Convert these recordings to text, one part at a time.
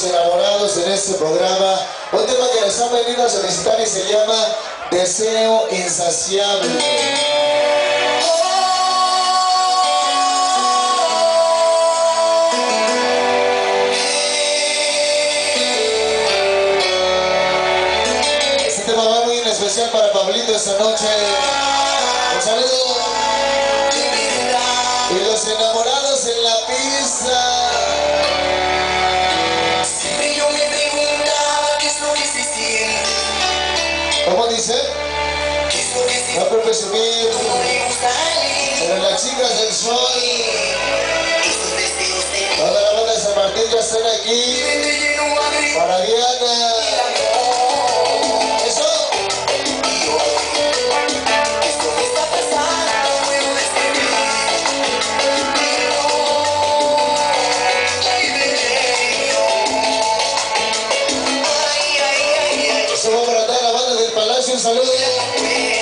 los enamorados en este programa. Un tema que nos han venido a solicitar y se llama Deseo Insaciable. este tema va muy en especial para Pablito esta noche. Un saludo. Y los enamorados. subir. Pero las chicas del sol. Toda la banda de San Martín ya están aquí. Para Diana. Eso va para toda la banda del Palacio, un saludo.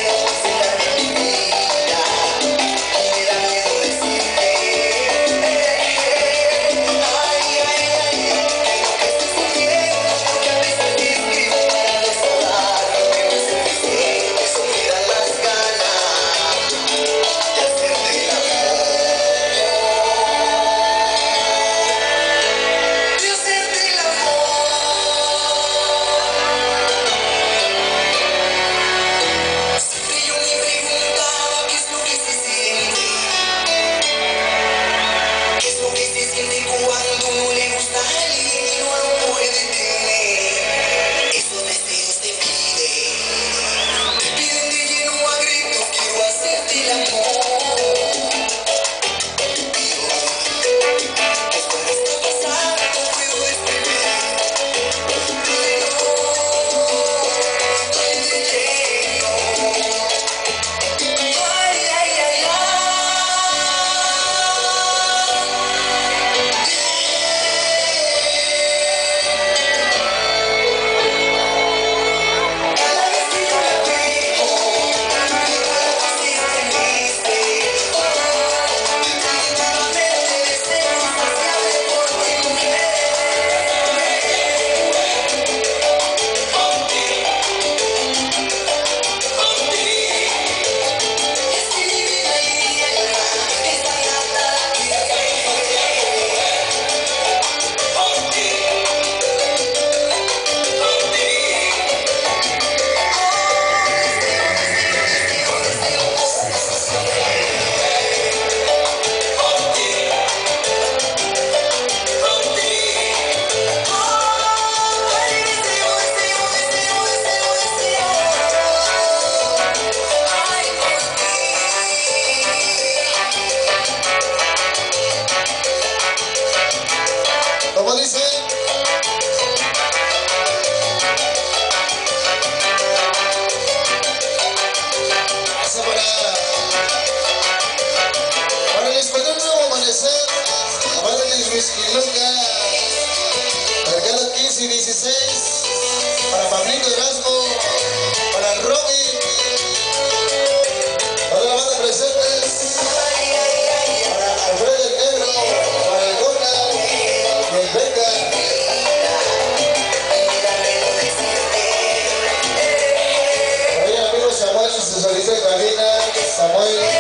Luis Lucas, para 15 y 16, para Pablito Erasmo, para Robin, para la banda presentes, para Alfredo el Negro, para el Gona y el Beca. Samuel, se solicita en Samuel.